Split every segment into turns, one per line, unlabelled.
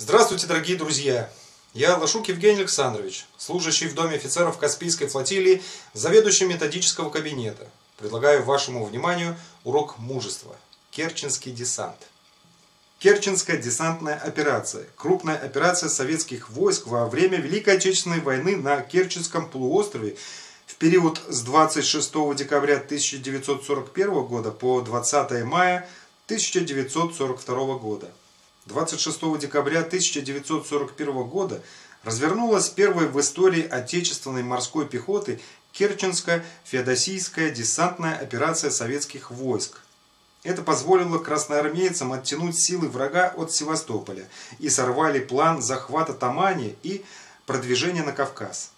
Здравствуйте, дорогие друзья! Я Лошук Евгений Александрович, служащий в Доме офицеров Каспийской флотилии, заведующий методического кабинета. Предлагаю вашему вниманию урок мужества. Керченский десант. Керченская десантная операция. Крупная операция советских войск во время Великой Отечественной войны на Керченском полуострове в период с 26 декабря 1941 года по 20 мая 1942 года. 26 декабря 1941 года развернулась первая в истории отечественной морской пехоты Керченско-Феодосийская десантная операция советских войск. Это позволило красноармейцам оттянуть силы врага от Севастополя и сорвали план захвата Тамани и продвижения на Кавказ.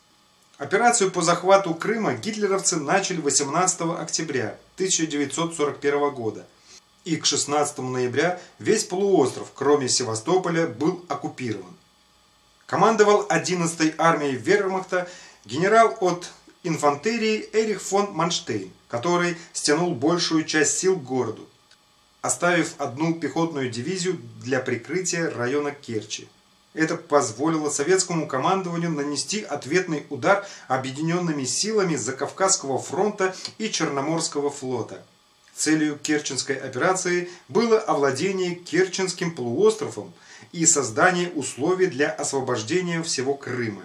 Операцию по захвату Крыма гитлеровцы начали 18 октября 1941 года – и к 16 ноября весь полуостров, кроме Севастополя, был оккупирован. Командовал 11-й армией Вермахта генерал от инфантерии Эрих фон Манштейн, который стянул большую часть сил к городу, оставив одну пехотную дивизию для прикрытия района Керчи. Это позволило советскому командованию нанести ответный удар объединенными силами Закавказского фронта и Черноморского флота – Целью Керченской операции было овладение Керченским полуостровом и создание условий для освобождения всего Крыма.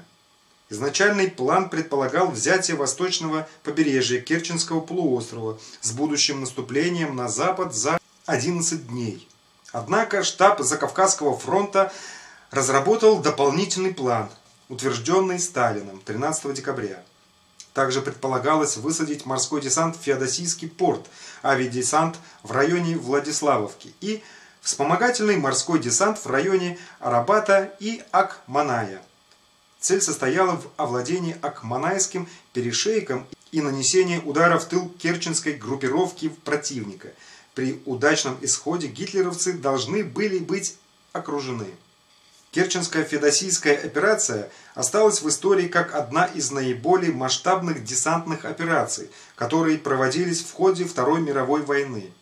Изначальный план предполагал взятие восточного побережья Керченского полуострова с будущим наступлением на запад за 11 дней. Однако штаб Закавказского фронта разработал дополнительный план, утвержденный Сталином 13 декабря. Также предполагалось высадить морской десант в Феодосийский порт, авиадесант в районе Владиславовки и вспомогательный морской десант в районе Арабата и Акманая. Цель состояла в овладении Акманайским перешейком и нанесении удара в тыл керченской группировки противника. При удачном исходе гитлеровцы должны были быть окружены. Керченская федосийская операция осталась в истории как одна из наиболее масштабных десантных операций, которые проводились в ходе Второй мировой войны.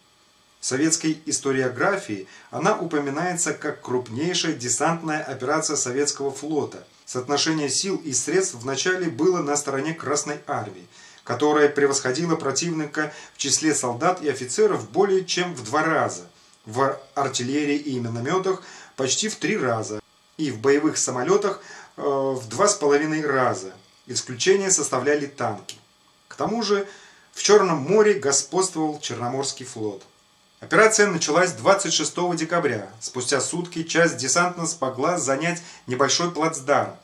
В советской историографии она упоминается как крупнейшая десантная операция советского флота. Соотношение сил и средств вначале было на стороне Красной Армии, которая превосходила противника в числе солдат и офицеров более чем в два раза, в артиллерии и минометах почти в три раза, и в боевых самолетах э, в два с половиной раза. Исключение составляли танки. К тому же в Черном море господствовал Черноморский флот. Операция началась 26 декабря. Спустя сутки часть десантно смогла занять небольшой плацдарм.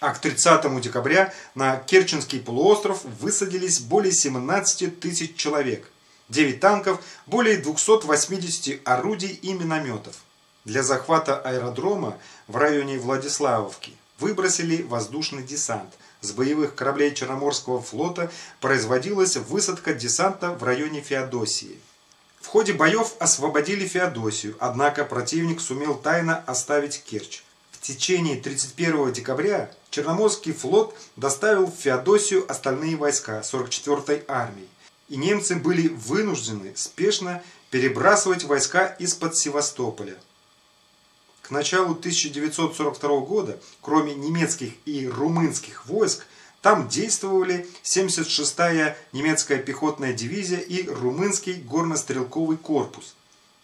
А к 30 декабря на Керченский полуостров высадились более 17 тысяч человек. 9 танков, более 280 орудий и минометов. Для захвата аэродрома в районе Владиславовки выбросили воздушный десант. С боевых кораблей Черноморского флота производилась высадка десанта в районе Феодосии. В ходе боев освободили Феодосию, однако противник сумел тайно оставить Керчь. В течение 31 декабря Черноморский флот доставил в Феодосию остальные войска 44-й армии, и немцы были вынуждены спешно перебрасывать войска из-под Севастополя. Началу 1942 года, кроме немецких и румынских войск, там действовали 76-я немецкая пехотная дивизия и румынский горнострелковый корпус.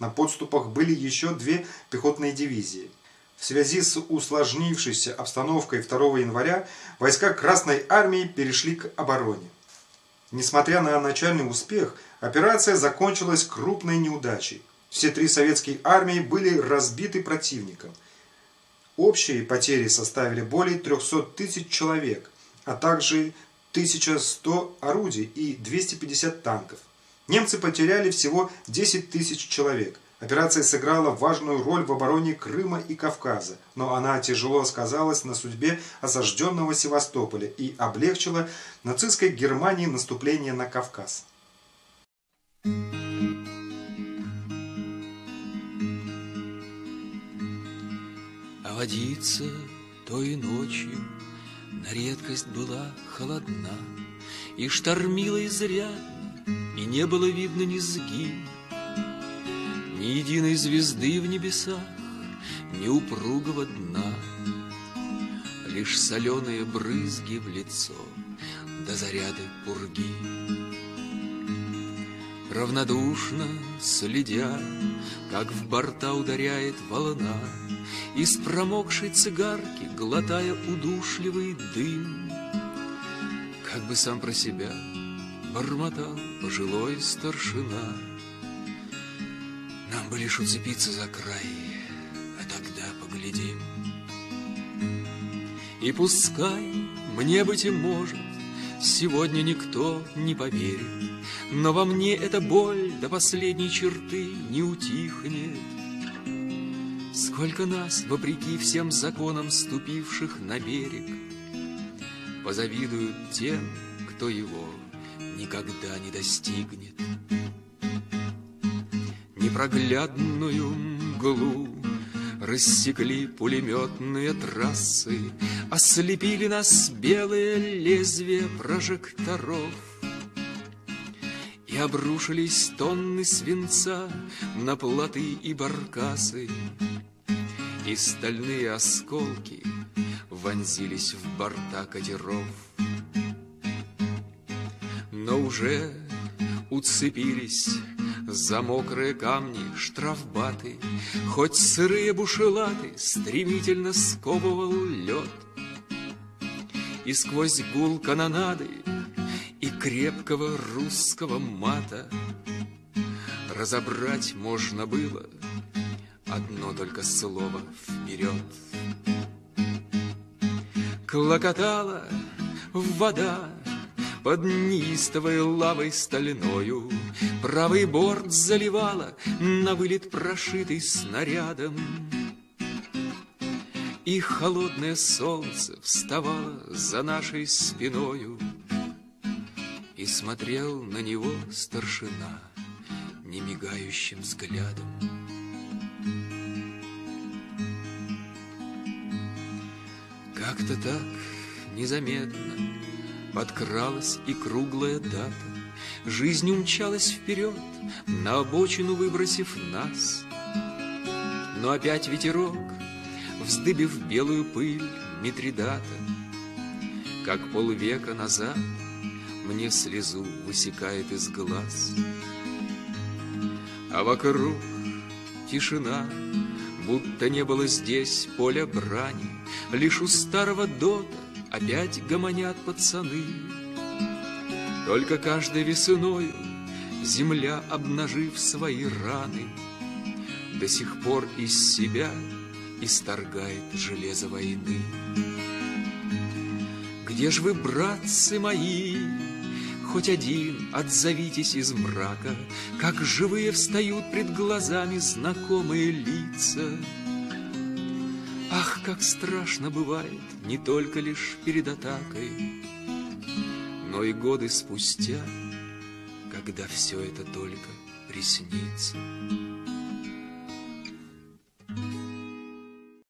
На подступах были еще две пехотные дивизии. В связи с усложнившейся обстановкой 2 января войска Красной Армии перешли к обороне. Несмотря на начальный успех, операция закончилась крупной неудачей. Все три советские армии были разбиты противником. Общие потери составили более 300 тысяч человек, а также 1100 орудий и 250 танков. Немцы потеряли всего 10 тысяч человек. Операция сыграла важную роль в обороне Крыма и Кавказа, но она тяжело сказалась на судьбе осажденного Севастополя и облегчила нацистской Германии наступление на Кавказ. Thank you.
Водица той ночью на редкость была холодна, И штормила изрядно, и не было видно низги, Ни единой звезды в небесах, неупругого дна. Лишь соленые брызги в лицо, да заряды пурги. Равнодушно следя, как в борта ударяет волна, Из промокшей цигарки, глотая удушливый дым, Как бы сам про себя бормотал пожилой старшина. Нам бы лишь уцепиться за край, а тогда поглядим. И пускай мне, быть и может, сегодня никто не поверит, Но во мне эта боль до последней черты не утихнет. Сколько нас, вопреки всем законам, ступивших на берег, Позавидуют тем, кто его никогда не достигнет. Непроглядную мглу Рассекли пулеметные трассы, Ослепили нас белые лезвия прожекторов. И обрушились тонны свинца На плоты и баркасы, И стальные осколки Вонзились в борта катеров. Но уже уцепились за мокрые камни штрафбаты, Хоть сырые бушелаты стремительно сковывал лед. И сквозь гул канонады крепкого русского мата. Разобрать можно было одно только слово вперед. Клокотала вода под неистовой лавой стальною. Правый борт заливала на вылет прошитый снарядом. И холодное солнце вставало за нашей спиною смотрел на него старшина немигающим взглядом. Как-то так незаметно Подкралась и круглая дата. Жизнь умчалась вперед, на обочину выбросив нас. Но опять ветерок, вздыбив белую пыль Митридата, Как полвека назад мне слезу высекает из глаз. А вокруг тишина, будто не было здесь поля брани, Лишь у старого дота опять гомонят пацаны. Только каждой весною земля, обнажив свои раны, До сих пор из себя исторгает железо войны. Где ж вы, братцы мои, хоть один отзовитесь из мрака, Как живые встают пред глазами знакомые лица — Ах, как страшно бывает не только лишь перед атакой, Но и годы спустя, когда все это только приснится.